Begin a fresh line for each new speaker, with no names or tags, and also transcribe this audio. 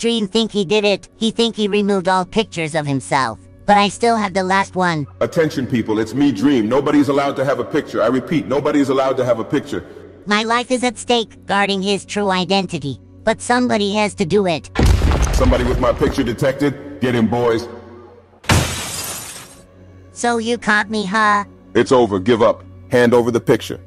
Dream think he did it. He think he removed all pictures of himself. But I still have the last one.
Attention people, it's me Dream. Nobody's allowed to have a picture. I repeat, nobody's allowed to have a picture.
My life is at stake guarding his true identity. But somebody has to do it.
Somebody with my picture detected? Get him, boys.
So you caught me, huh?
It's over. Give up. Hand over the picture.